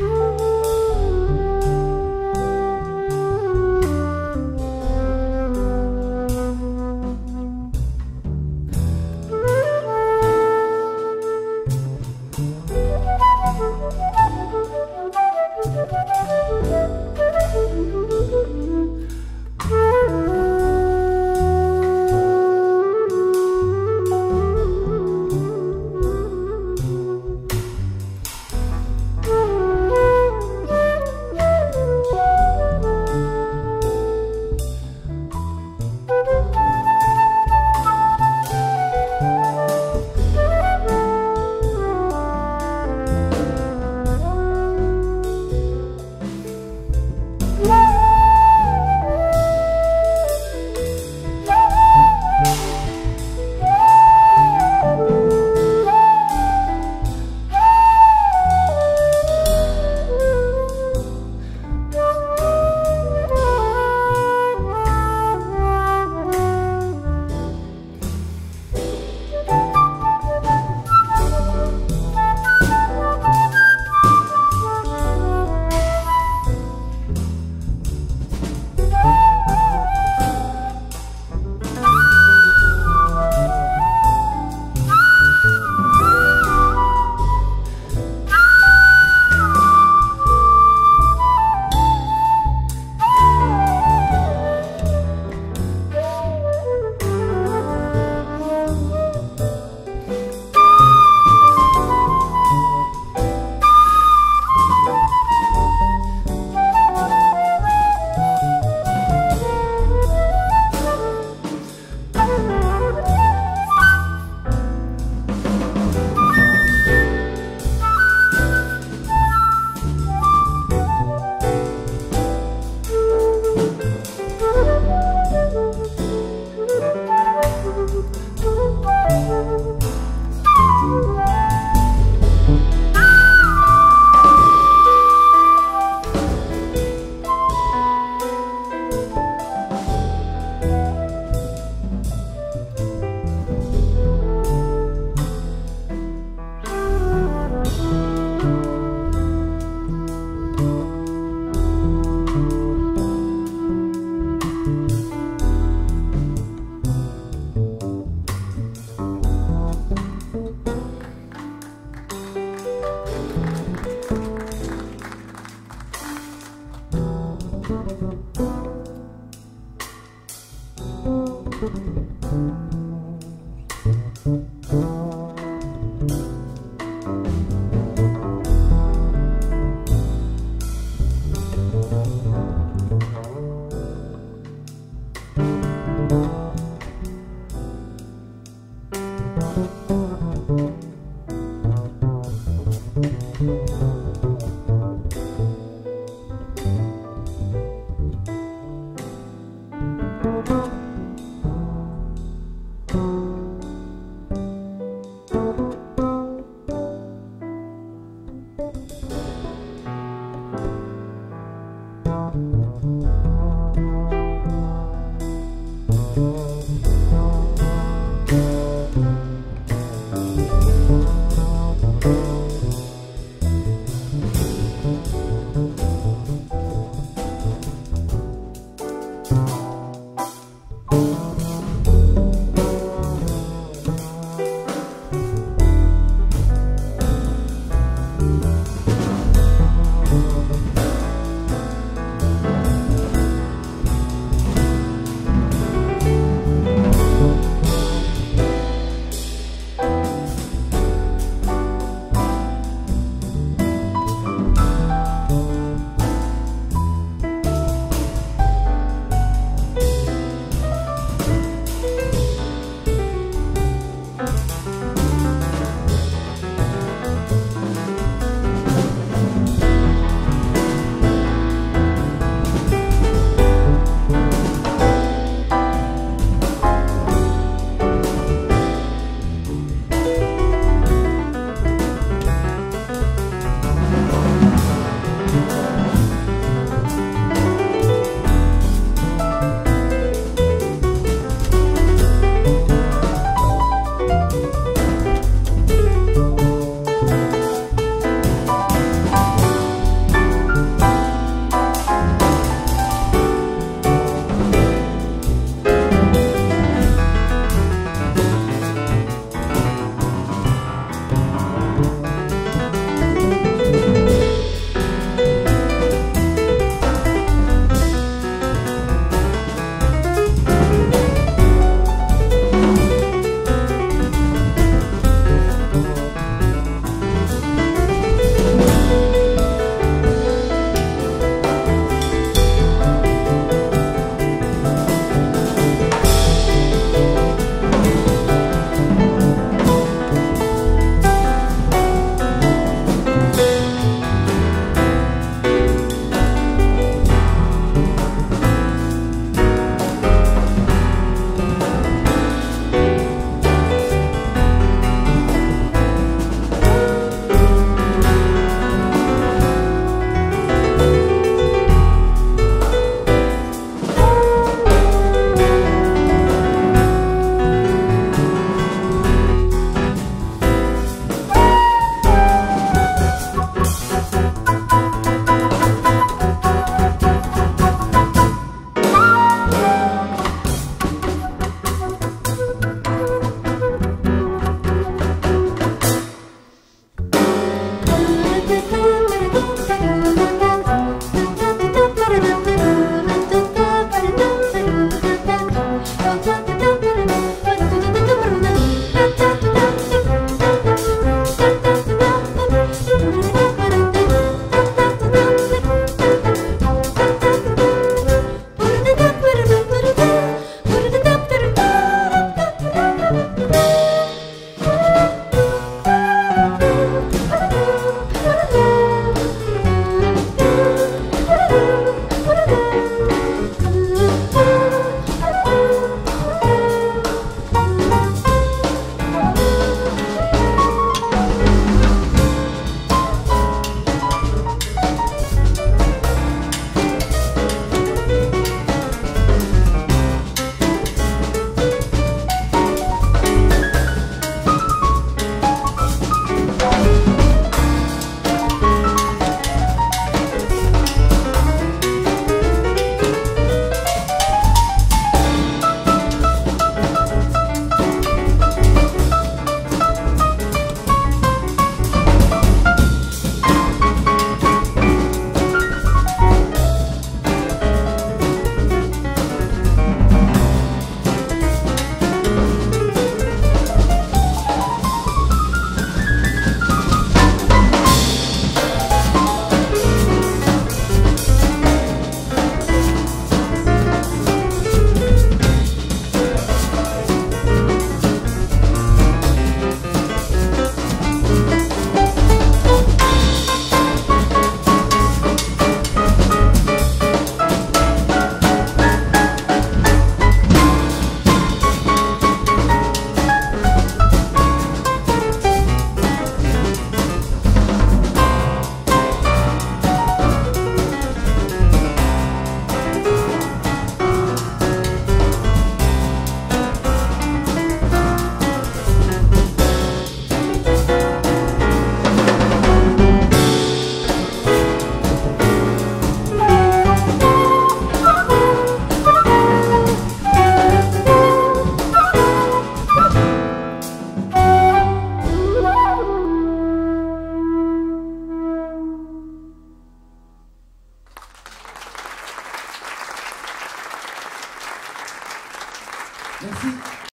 Woo!